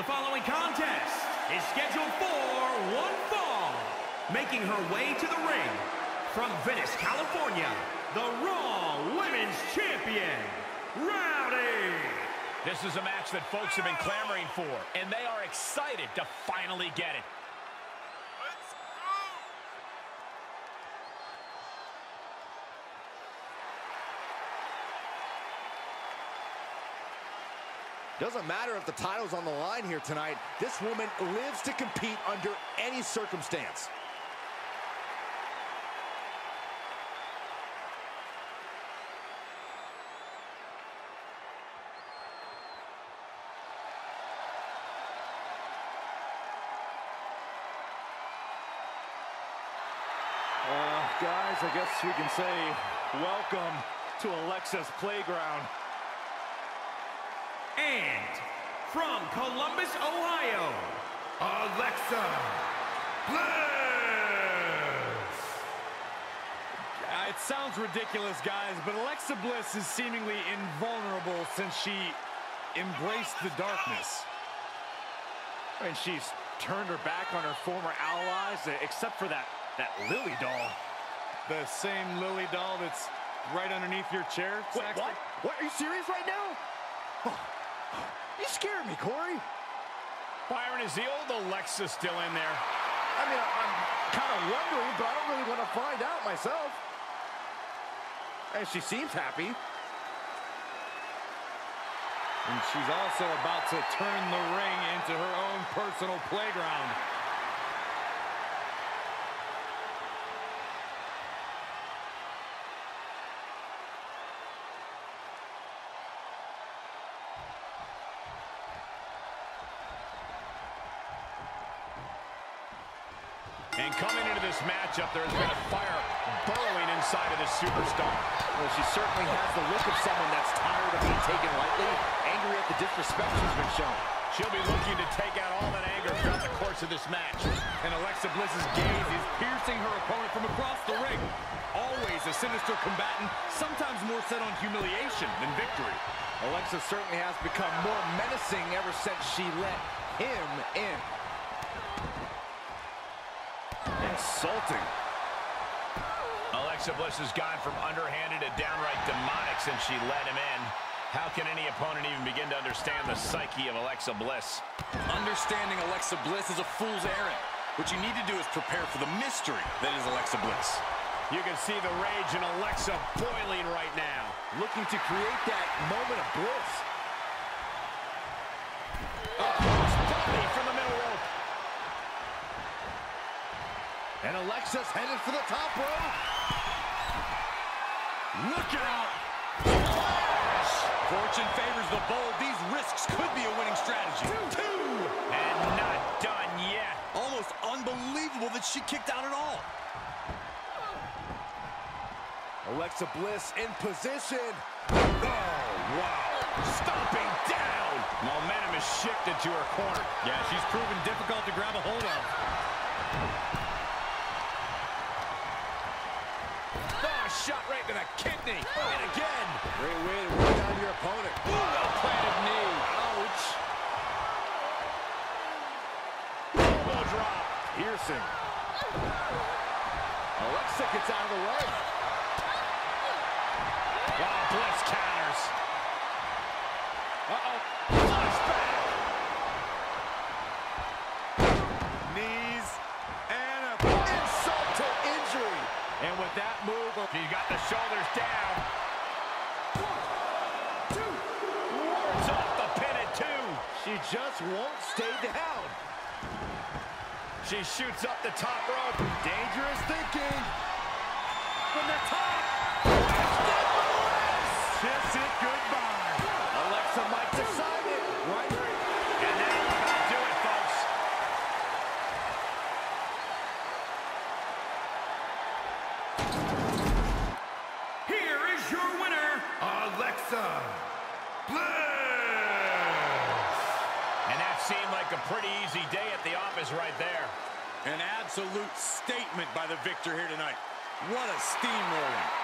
The following contest is scheduled for one fall. Making her way to the ring from Venice, California, the Raw Women's Champion, Rowdy. This is a match that folks have been clamoring for, and they are excited to finally get it. Doesn't matter if the title's on the line here tonight. This woman lives to compete under any circumstance. Uh, guys, I guess we can say welcome to Alexa's playground. And from Columbus, Ohio, Alexa Bliss. It sounds ridiculous, guys, but Alexa Bliss is seemingly invulnerable since she embraced the darkness. And she's turned her back on her former allies, uh, except for that, that Lily doll. The same Lily doll that's right underneath your chair, Wait, Saxton? what? What? Are you serious right now? Oh, you scared me, Corey. Byron, is the old Alexa still in there? I mean, I'm kind of wondering, but I don't really want to find out myself. And she seems happy. And she's also about to turn the ring into her own personal playground. And coming into this matchup, there's been a fire burrowing inside of this superstar. Well, she certainly has the look of someone that's tired of being taken lightly, angry at the disrespect she's been shown. She'll be looking to take out all that anger throughout the course of this match. And Alexa Bliss's gaze is piercing her opponent from across the ring. Always a sinister combatant, sometimes more set on humiliation than victory. Alexa certainly has become more menacing ever since she let him in. Insulting. Alexa Bliss has gone from underhanded to downright demonic since she let him in. How can any opponent even begin to understand the psyche of Alexa Bliss? Understanding Alexa Bliss is a fool's errand. What you need to do is prepare for the mystery that is Alexa Bliss. You can see the rage in Alexa boiling right now. Looking to create that moment of bliss. Bobby from the middle rope. And Alexa's headed for the top rope. Look out! Fortune favors the bold. These risks could be a winning strategy. Two. And not done yet. Almost unbelievable that she kicked out at all. Alexa Bliss in position. Oh, wow. Stomping down. Momentum is shifted to her corner. Yeah, she's proven difficult to grab a hold of. Oh, shot right to the kidney. And again. Great way to your opponent. Ooh, well-planted knee. Ouch. Elbow drop. Piercing. Alexa gets out of the way. Oh, Bliss counters. Uh-oh. Flashback. Knees and a... Insult to injury. And with that move, He got the shoulders down. Wards off the pin at two. She just won't stay down. She shoots up the top rope. Dangerous thinking. from the top. Kiss it goodbye. Right there. An absolute statement by the victor here tonight. What a steamroller.